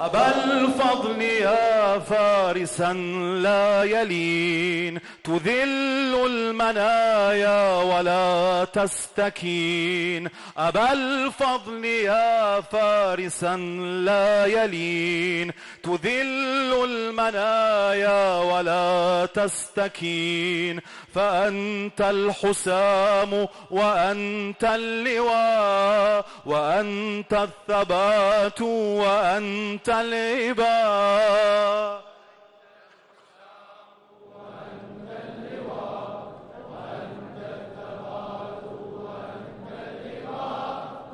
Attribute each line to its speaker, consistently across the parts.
Speaker 1: أبا الفضل يا فارسا لا يلين. تذل المنايا ولا تستكين. أبا الفضل يا فارسا لا يلين. تذل المنايا ولا تستكين. فأنت الحسام وأنت اللواء وأنت الثبات وأنت الإباء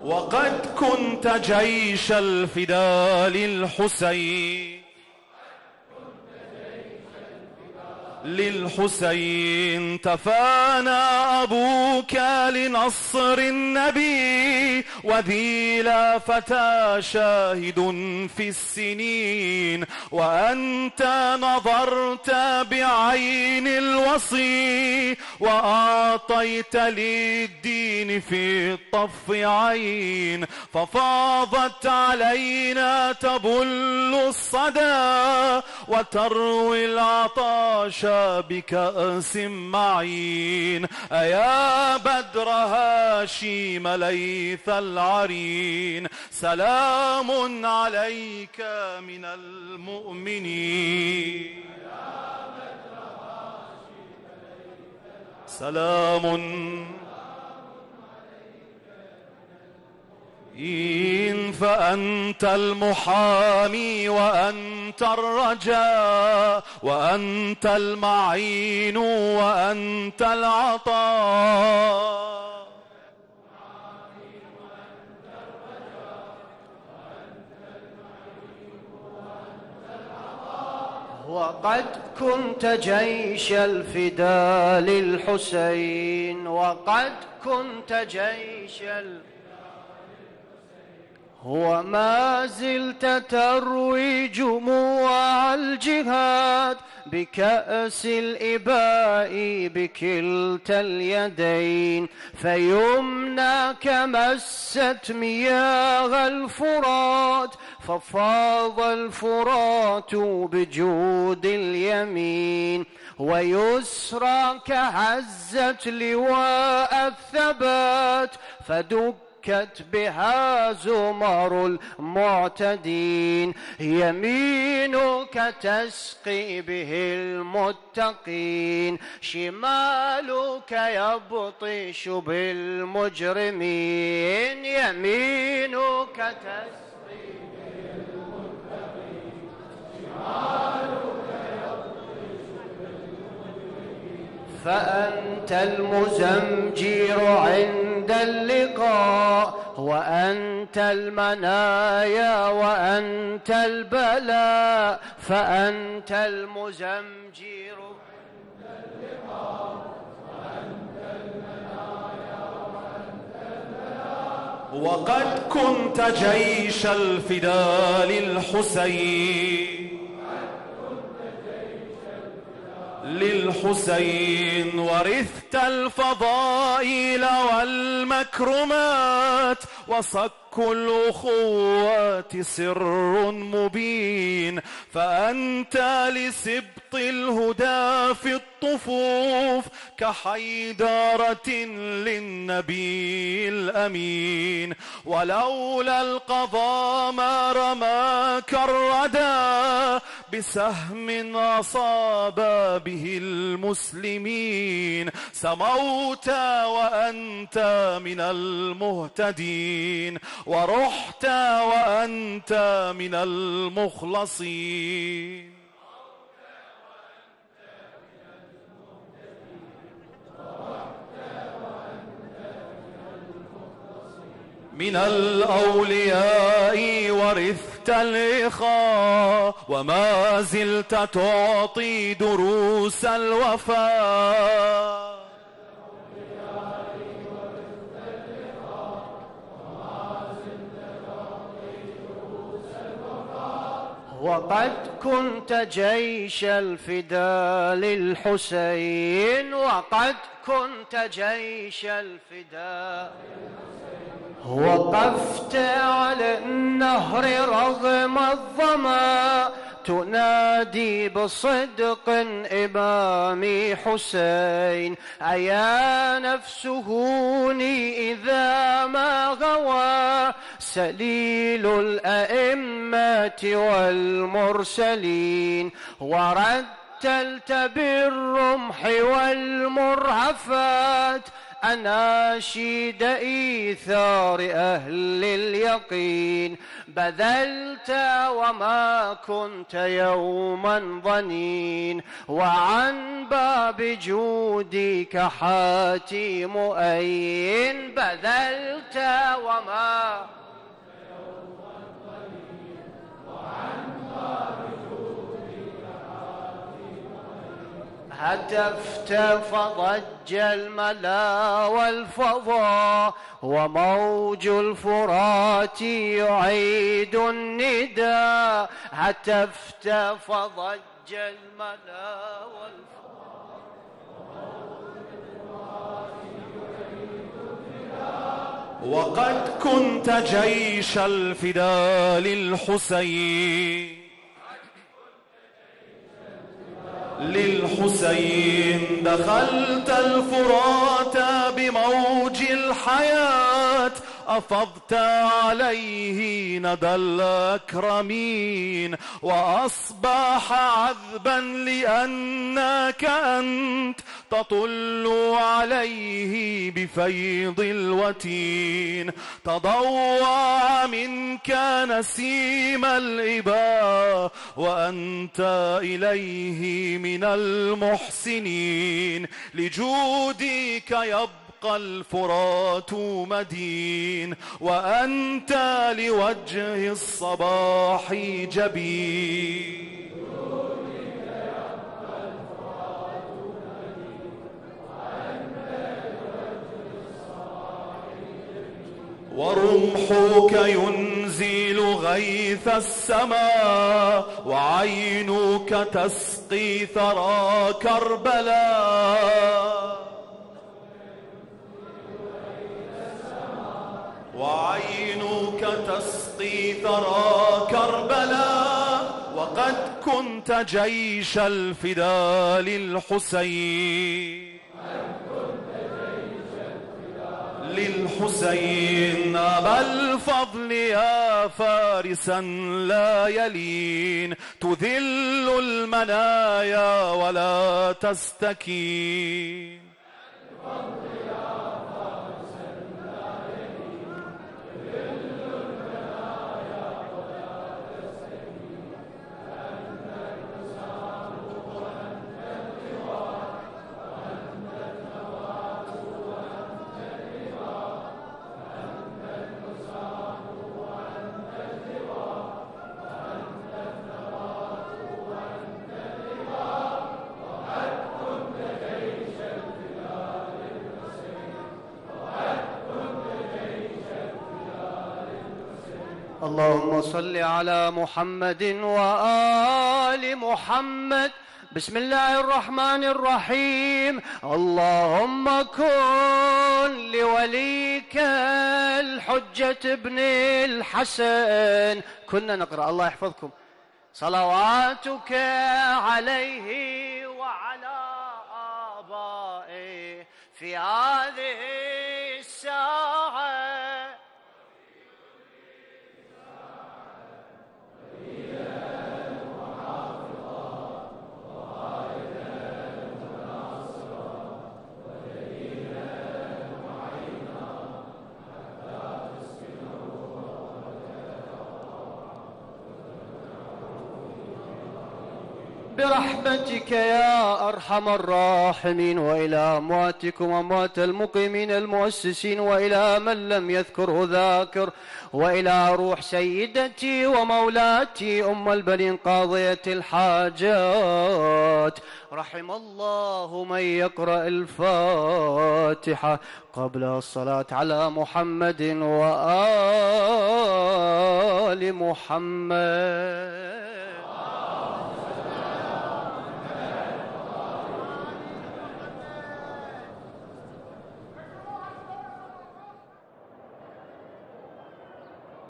Speaker 1: وقد كنت جيش الفداء للحسين. للحسين تفانى أبوك لنصر النبي وذي لا فتى شاهد في السنين. وأنت نظرت بعين الوصي وأعطيت للدين في الطف عين ففاضت علينا تبل الصدى وتروي العطاش بكأس معين. أيا بدر هاشيم ليث العرين سلام عليك من المؤمنين. سلام إن فأنت المحامي وأنت الرجاء وأنت المعين وأنت العطاء.
Speaker 2: وقد كنت جيش الفداء للحسين وقد كنت جيش وما زلت تروي جموع الجهاد بكأس الإباء بكلتا اليدين فيمناك مست مياه الفرات ففاض الفرات بجود اليمين ويسراك هزت لواء الثبات فدك بها زمر المعتدين يمينك تسقي به المتقين شمالك يبطش بالمجرمين يمينك تسقي به المتقين شمالك فأنت المزمجير عند اللقاء وأنت المنايا وأنت البلاء. فأنت المزمجير عند اللقاء
Speaker 1: وقد كنت جيش الفداء للحسين. للحسين ورثت الفضائل والمكرمات وصك الأخوات سر مبين فأنت لسبط الهدى في الطفوف كحيدارة للنبي الأمين ولولا القضاء ما رماك الردى بسهم أصاب به المسلمين سموت وأنت من المهتدين ورحت وأنت من المخلصين. من الأولياء ورثت الإخاء وما زلت تعطي دروس الوفاء
Speaker 2: وقد كنت جيش الفداء للحسين وقد كنت جيش الفداء وقفت على النهر رغم الظما تنادي بصدق إمامي حسين. أيا نفس هوني إذا ما غوى سليل الأئمة والمرسلين. ورتلت بالرمح والمرهفات أناشيد إيثار أهل اليقين. بذلت وما كنت يوما ظنين. وعن باب جودك حاتم أين؟ بذلت وما هتفت فضج الملا والفضاء وموج الفرات يعيد النداء هتفت فضج الملا والفضاء
Speaker 1: وقد كنت جيش الفداء للحسين. للحسين دخلت الفرات بموج الحياة أفضت عليه ندى الأكرمين وأصبح عذبا لأنك أنت تطل عليه بفيض الوتين. تضوع منك نسيم الإباء وأنت إليه من المحسنين. لجودك يبقى الفرات مدين وأنت لوجه الصباح جبين. ورمحك ينزل غيث السماء وعينك تسقي ثرى كربلاء. وعينك تسقي ثرى كربلاء وقد كنت جيش الفداء للحسين. للحسين أبا الفضل يا فارسا لا يلين تذل المنايا ولا تستكين
Speaker 2: اللهم صل على محمد وآل محمد. بسم الله الرحمن الرحيم. اللهم كن لوليك الحجة ابن الحسن. كنا نقرأ. الله يحفظكم. صلواتك عليه وعلى آبائه في هذه الساعة. برحمتك يا أرحم الراحمين وإلى أمواتكم أموات المقيمين المؤسسين وإلى من لم يذكره ذاكر وإلى روح سيدتي ومولاتي أم البنين قاضية الحاجات. رحم الله من يقرأ الفاتحة قبل الصلاة على محمد وآل محمد.